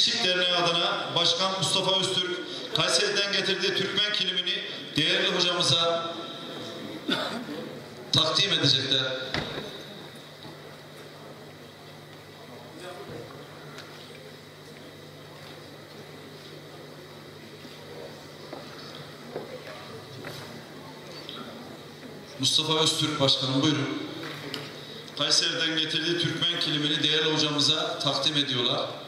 Gençlik Derneği adına Başkan Mustafa Öztürk, Kayseri'den getirdiği Türkmen kilimini değerli hocamıza takdim edecekler. Mustafa Öztürk Başkanım buyurun. Kayseri'den getirdiği Türkmen kilimini değerli hocamıza takdim ediyorlar.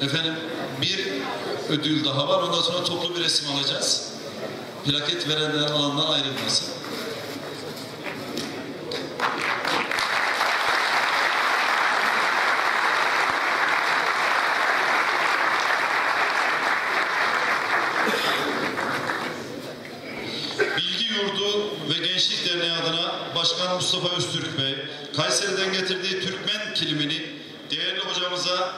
Efendim bir ödül daha var. Ondan sonra toplu bir resim alacağız. Plaket verenler alanlar ayrılmasın. Başkan Mustafa Öztürk Bey, Kayseri'den getirdiği Türkmen kilimini değerli hocamıza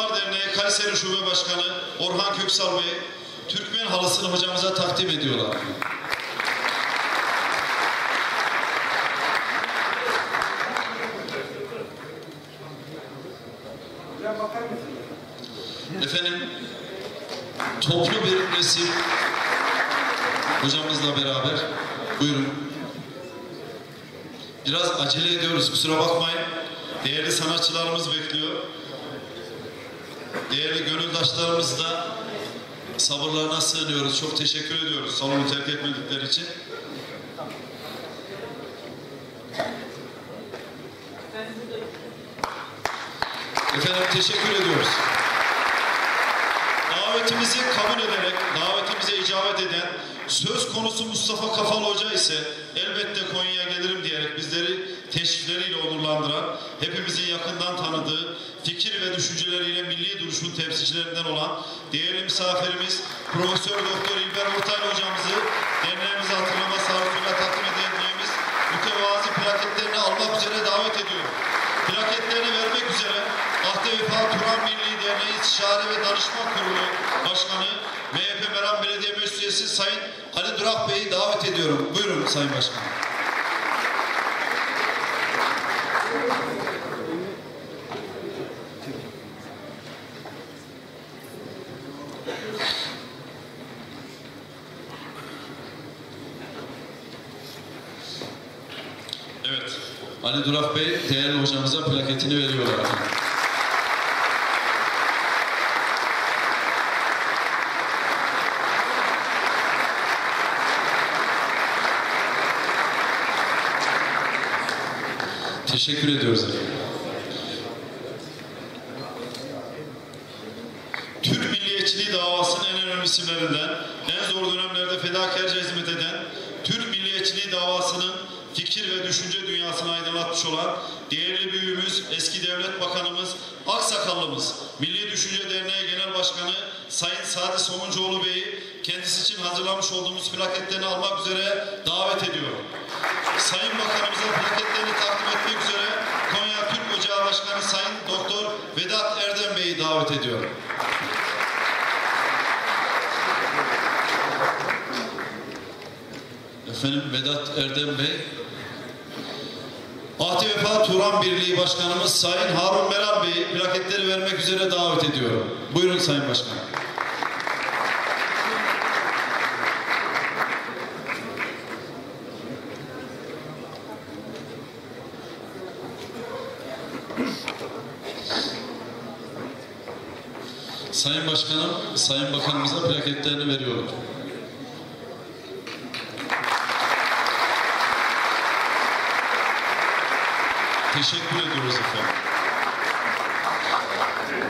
Ufuklar Derneği Kayseri Şube Başkanı Orhan Köksal Bey, Türkmen halısını hocamıza takdim ediyorlar. Efendim, toplu bir resim hocamızla beraber. Buyurun. Biraz acele ediyoruz, kusura bakmayın. Değerli sanatçılarımız bekliyor. Değerli gönüldaşlarımız da sabırlarına sığınıyoruz. Çok teşekkür ediyoruz salonu terk etmedikleri için. Efendim teşekkür ediyoruz. Davetimizi kabul ederek, davetimize icabet eden söz konusu Mustafa Kafalı Hoca ise elbette Konya'ya gelirim diyerek bizleri teşrifleriyle onurlandıran, hepimizin yakından tanıdığı, fikir ve düşünceleriyle milli duruşun temsilcilerinden olan değerli misafirimiz Profesör Doktor İlber Ortaylı hocamızı derneğimizi hatırlama sarfıyla takdim edeceğimiz mütevazi plaketlerini almak üzere davet ediyorum. Plaketlerini vermek üzere Ahde Vefa Turan Milli Derneği İstişare ve Danışma Kurulu Başkanı MHP Meram Belediye Meclis Sayın Ali Durak Bey'i davet ediyorum. Buyurun Sayın Başkan. Evet. Ali Durak Bey değerli hocamıza plaketini veriyorlar. Teşekkür ediyoruz. Türk milliyetçiliği davasının en önemli isimlerinden, en zor dönemlerde fedakarca hizmet eden, Türk milliyetçiliği davasının fikir ve düşünce dünyasını aydınlatmış olan değerli büyüğümüz, eski devlet bakanımız, Aksakallımız, Milli Düşünce Derneği Genel Başkanı Sayın Sadi Somuncuoğlu Bey'i kendisi için hazırlamış olduğumuz plaketlerini almak üzere davet ediyorum. Sayın Bakanımıza plaketlerini takdim etmek üzere Konya Türk Ocağı Başkanı Sayın Doktor Vedat Erdem Bey'i davet ediyorum. Efendim Vedat Erdem Bey. Vefa Turan Birliği Başkanımız Sayın Harun Meral Bey plaketleri vermek üzere davet ediyorum. Buyurun Sayın Başkan. Sayın Başkanım, Sayın Bakanımıza plaketlerini veriyorlar. Teşekkür ediyoruz efendim.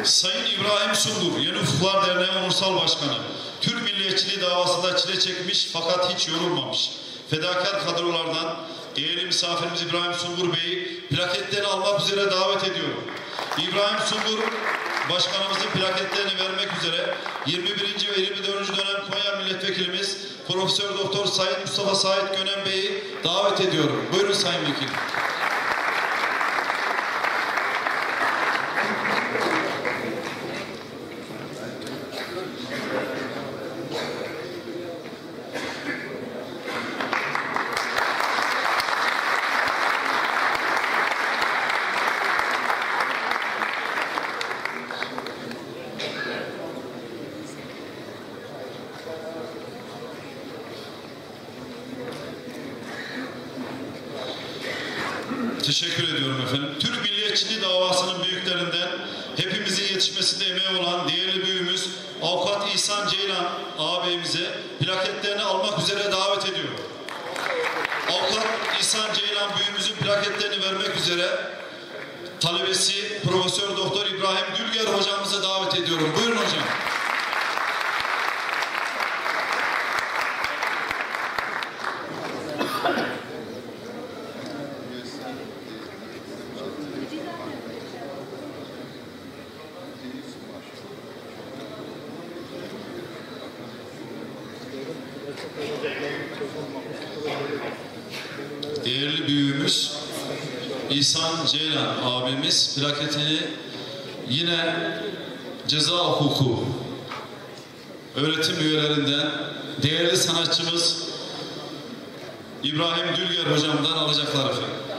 Sayın İbrahim Sungur, Yeni Derneği Onursal Başkanı. Türk milliyetçiliği davasında çile çekmiş fakat hiç yorulmamış. Fedakar kadrolardan değerli misafirimiz İbrahim Sungur Bey'i plaketleri almak üzere davet ediyorum. İbrahim Sungur başkanımızın plaketlerini vermek üzere 21. ve 24. dönem Konya Milletvekilimiz Profesör Doktor Sayın Mustafa Sait Gönen Bey'i davet ediyorum. Buyurun Sayın Vekilim. Teşekkür ediyorum efendim. Türk milliyetçiliği davasının büyüklerinden hepimizin yetişmesinde emeği olan değerli büyüğümüz Avukat İhsan Ceylan ağabeyimize plaketlerini almak üzere davet ediyorum. Avukat İhsan Ceylan büyüğümüzün plaketlerini vermek üzere talebesi Profesör Doktor İbrahim Gülger hocamızı davet ediyorum. Buyurun hocam. Değerli büyüğümüz İhsan Ceylan abimiz plaketini yine ceza hukuku öğretim üyelerinden değerli sanatçımız İbrahim Dülger hocamdan alacaklar efendim.